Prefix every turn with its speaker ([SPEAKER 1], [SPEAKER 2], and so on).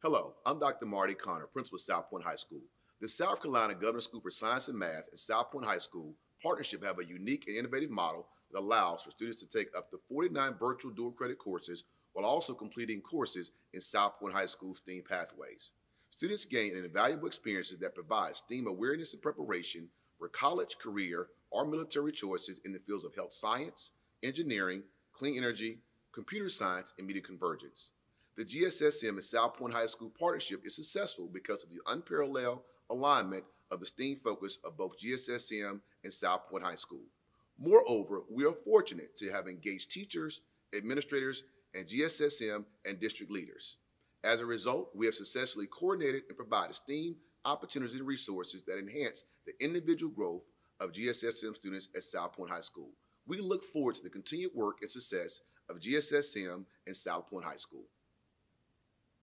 [SPEAKER 1] Hello, I'm Dr. Marty Connor, principal of South Pointe High School. The South Carolina Governor School for Science and Math and South Pointe High School partnership have a unique and innovative model that allows for students to take up to 49 virtual dual credit courses while also completing courses in South Pointe High School STEAM pathways. Students gain an invaluable experiences that provide STEAM awareness and preparation for college, career, or military choices in the fields of health science, engineering, clean energy, computer science, and media convergence. The GSSM and South Pointe High School partnership is successful because of the unparalleled alignment of the STEAM focus of both GSSM and South Pointe High School. Moreover, we are fortunate to have engaged teachers, administrators, and GSSM and district leaders. As a result, we have successfully coordinated and provided STEAM opportunities and resources that enhance the individual growth of GSSM students at South Pointe High School. We look forward to the continued work and success of GSSM and South Pointe High School.